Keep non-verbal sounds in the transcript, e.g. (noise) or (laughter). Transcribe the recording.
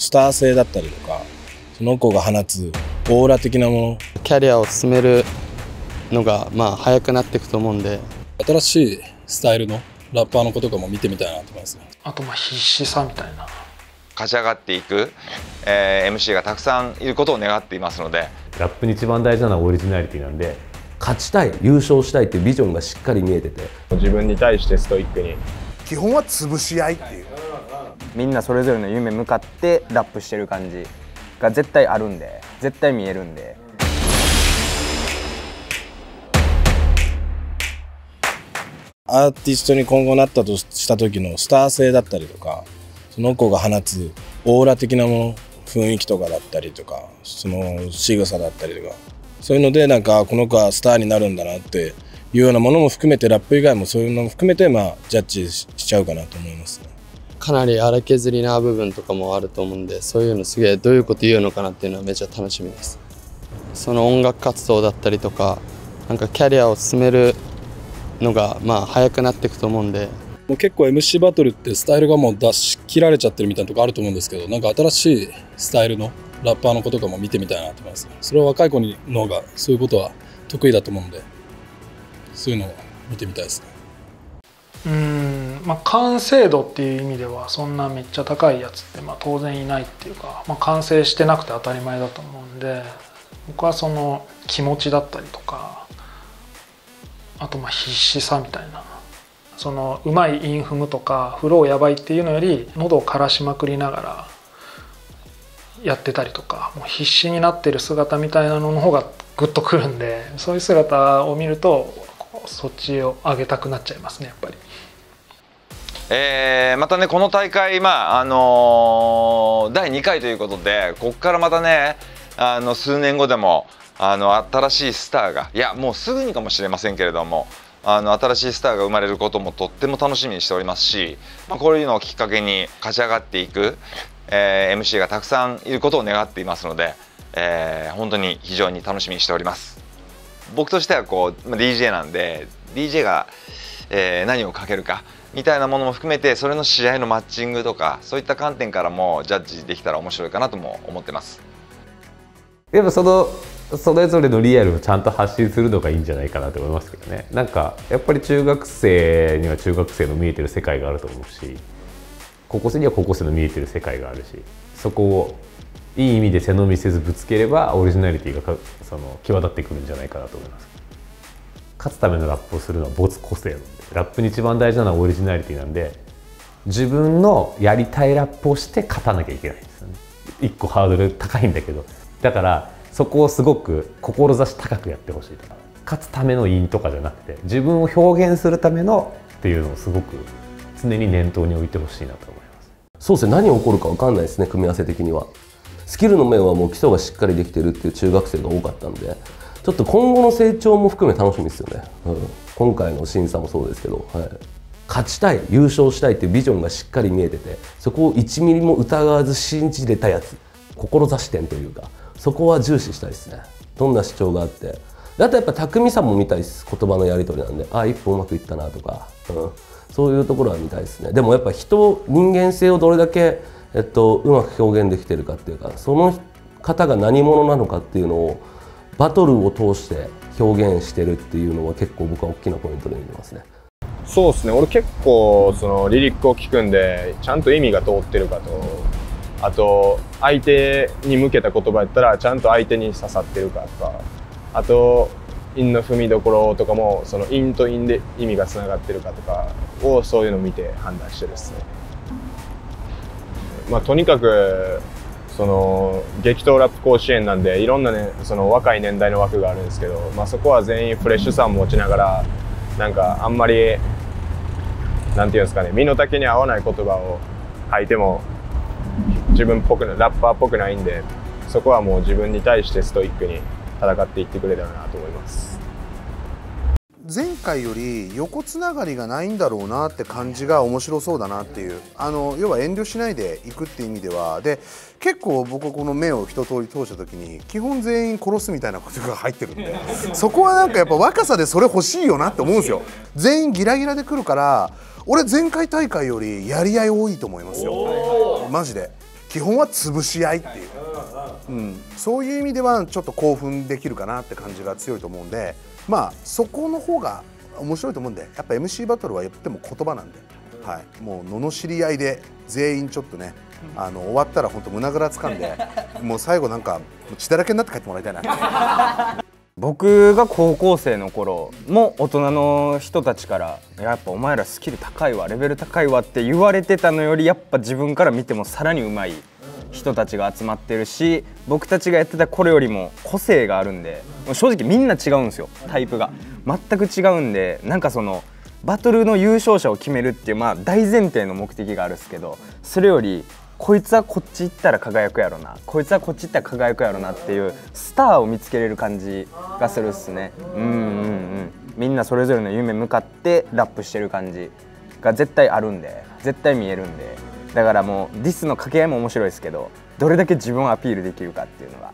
スター性だったりとかその子が放つオーラ的なもの。キャリアを進めるのがまあ早くなっていくと思うんで。新しいスタイルのラッパーの子とかも見てみたいなと思いますあとまあ必死さみたいな。勝ち上がっていく、えー、MC がたくさんいることを願っていますので。ラップに一番大事なのはオリジナリティなんで勝ちたい優勝したいっていうビジョンがしっかり見えてて。自分に対してストイックに。基本は潰し合いっていうみんなそれぞれの夢向かってラップしてる感じが絶対あるんで絶対見えるんでアーティストに今後なったとした時のスター性だったりとかその子が放つオーラ的なもの雰囲気とかだったりとかその仕草だったりとかそういうのでなんかこの子はスターになるんだなっていうようなものも含めてラップ以外もそういうのも含めてまあジャッジしちゃうかなと思いますね。かなり荒削りな部分とかもあると思うんでそういうのすげえどういうこと言うのかなっていうのはめちゃ楽しみです。その音楽活動だったりとかなんかキャリアを進めるのがまあ早くなっていくと思うんで。もう結構 MC バトルってスタイルがもう出し切られちゃってるみたいなとこあると思うんですけどなんか新しいスタイルのラッパーの子とかも見てみたいなと思います。それは若い子の方がそういうことは得意だと思うんでそういうのを見てみたいですね。うんまあ完成度っていう意味ではそんなめっちゃ高いやつってまあ当然いないっていうか、まあ、完成してなくて当たり前だと思うんで僕はその気持ちだったりとかあとまあ必死さみたいなそのうまいインフムとかフローやばいっていうのより喉を枯らしまくりながらやってたりとかもう必死になってる姿みたいなのの方がグッとくるんでそういう姿を見るとそっちを上げたくなっちゃいますねやっぱり。えー、またねこの大会まああのー、第2回ということでここからまたねあの数年後でもあの新しいスターがいやもうすぐにかもしれませんけれどもあの新しいスターが生まれることもとっても楽しみにしておりますし、まあ、こういうのをきっかけに勝ち上がっていく、えー、MC がたくさんいることを願っていますので、えー、本当に非常に楽しみにしております。僕としてはこう、まあ、DJ なんで DJ が、えー、何をかけるかみたいなものも含めてそれの試合のマッチングとかそういった観点からもジャッジできたら面白いかなとも思ってます。やっぱそのそれぞれのリアルをちゃんと発信するのがいいんじゃないかなと思いますけどね。なんかやっぱり中学生には中学生の見えてる世界があると思うし高校生には高校生の見えてる世界があるしそこをいい意味で背伸びせずぶつければオリジナリティがその際立ってくるんじゃないかなと思います。勝つためのラップをするのは没個性ラップに一番大事なのはオリジナリティなんで自分のやりたいラップをして勝たなきゃいけないんですよね。一個ハードル高いんだけど。だからそこをすごく志高くやってほしいとか。勝つための因とかじゃなくて自分を表現するためのっていうのをすごく常に念頭に置いてほしいなと思います。そうですね。何起こるか分かんないですね組み合わせ的には。スキルの面はもう基礎がしっかりできてるっていう中学生が多かったんで。ちょっと今後の成長も含め楽しみですよね、うん、今回の審査もそうですけど、はい、勝ちたい優勝したいっていうビジョンがしっかり見えててそこを1ミリも疑わず信じれたやつ。志点というか。そこは重視したいですね。どんな主張があって。あとやっぱ巧みさも見たいです。言葉のやり取りなんで。ああ一歩うまくいったなとか、うん、そういうところは見たいですね。でもやっぱ人人間性をどれだけ、えっと、うまく表現できてるかっていうかその方が何者なのかっていうのをバトルを通して表現してるっていうのは結構僕は大きなポイントで見てますね。そうですね。俺結構そのリリックを聞くんでちゃんと意味が通ってるかと。あと相手に向けた言葉やったらちゃんと相手に刺さってるかとか。あと韻の踏みどころとかもその韻と韻で意味がつながってるかとかをそういうのを見て判断してですね。まあとにかくその激闘ラップ甲子園なんでいろんなねその若い年代の枠があるんですけど、まあ、そこは全員フレッシュさを持ちながらなんかあんまりなんていうんですかね身の丈に合わない言葉を吐いても自分っぽくラッパーっぽくないんでそこはもう自分に対してストイックに戦っていってくれたらなと思います。前回より横つながりがないんだろうなって感じが面白そうだなっていう。あの要は遠慮しないでいくっていう意味では。で結構僕この目を一通り通した時に基本全員殺すみたいなことが入ってるんで (laughs) そこはなんかやっぱ若さでそれ欲しいよなって思うんですよ。全員ギラギラで来るから俺前回大会よりやり合い多いと思いますよ。マジで基本は潰し合いっていう、うん、そういう意味ではちょっと興奮できるかなって感じが強いと思うんでまあそこの方が面白いと思うんでやっぱ MC バトルはやっても言葉なんで、はい、もう罵り合いで全員ちょっとねあの終わったら本当胸ぐらつかんでもう最後なんか血だらけになって帰ってもらいたいな。僕が高校生の頃も大人の人たちから「やっぱお前らスキル高いわレベル高いわ」って言われてたのよりやっぱ自分から見てもさらに上手い人たちが集まってるし僕たちがやってた頃よりも個性があるんで正直みんな違うんですよタイプが。全く違うんでなんかそのバトルの優勝者を決めるっていうまあ大前提の目的があるんですけどそれよりこいつはこっち行ったら輝くやろな。こいつはこっち行ったら輝くやろなっていうスターを見つけれる感じがするっすね。うんうんうん。みんなそれぞれの夢向かってラップしてる感じが絶対あるんで。絶対見えるんで。だからもうディスの掛け合いも面白いですけどどれだけ自分をアピールできるかっていうのが。